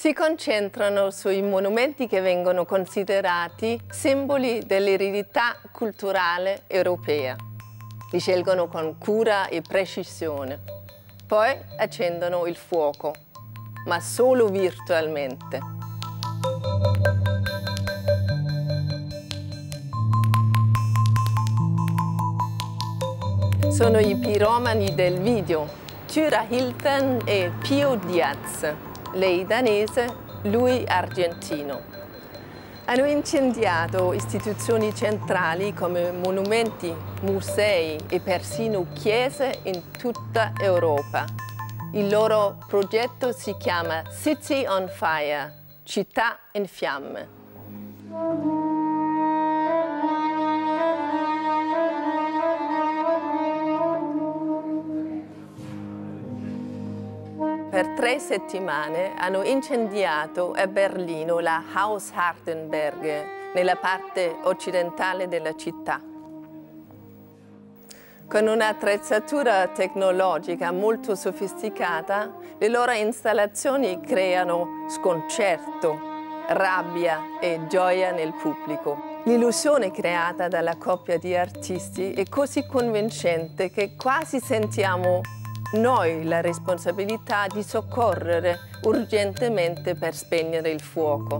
Si concentrano sui monumenti che vengono considerati simboli dell'eredità culturale europea. Li scelgono con cura e precisione. Poi accendono il fuoco, ma solo virtualmente. Sono i piromani del video, Tyra Hilton e Pio Diaz, lei danese, lui argentino. Hanno incendiato istituzioni centrali come monumenti, musei e persino chiese in tutta Europa. Il loro progetto si chiama City on Fire, città in fiamme. Per tre settimane hanno incendiato a Berlino la Haus Hardenberg, nella parte occidentale della città. Con un'attrezzatura tecnologica molto sofisticata, le loro installazioni creano sconcerto, rabbia e gioia nel pubblico. L'illusione creata dalla coppia di artisti è così convincente che quasi sentiamo noi la responsabilità di soccorrere urgentemente per spegnere il fuoco.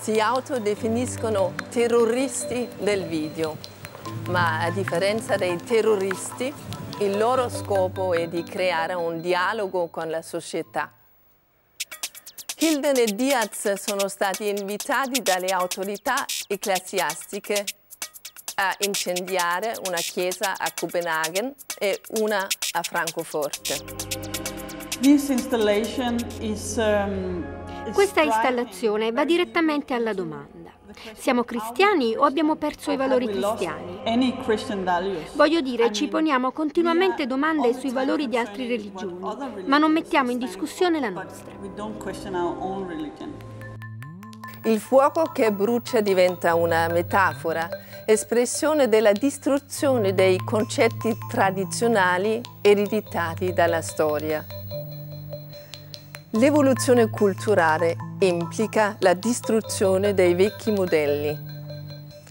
Si autodefiniscono terroristi del video, ma a differenza dei terroristi, il loro scopo è di creare un dialogo con la società. Hilden e Diaz sono stati invitati dalle autorità ecclesiastiche a incendiare una chiesa a Copenaghen e una a Francoforte. Um, Questa installazione va direttamente alla domanda. Siamo cristiani o abbiamo perso i valori cristiani? Voglio dire, ci poniamo continuamente domande sui valori di altre religioni, ma non mettiamo in discussione la nostra. Il fuoco che brucia diventa una metafora espressione della distruzione dei concetti tradizionali ereditati dalla storia. L'evoluzione culturale implica la distruzione dei vecchi modelli.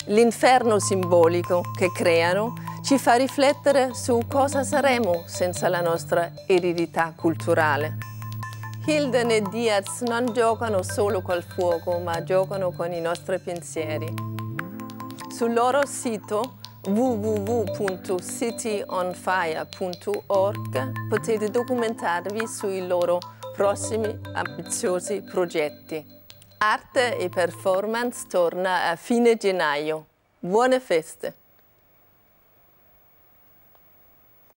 L'inferno simbolico che creano ci fa riflettere su cosa saremo senza la nostra eredità culturale. Hilden e Diaz non giocano solo col fuoco, ma giocano con i nostri pensieri. Sul loro sito www.cityonfire.org potete documentarvi sui loro prossimi ambiziosi progetti. Arte e performance torna a fine gennaio. Buone feste!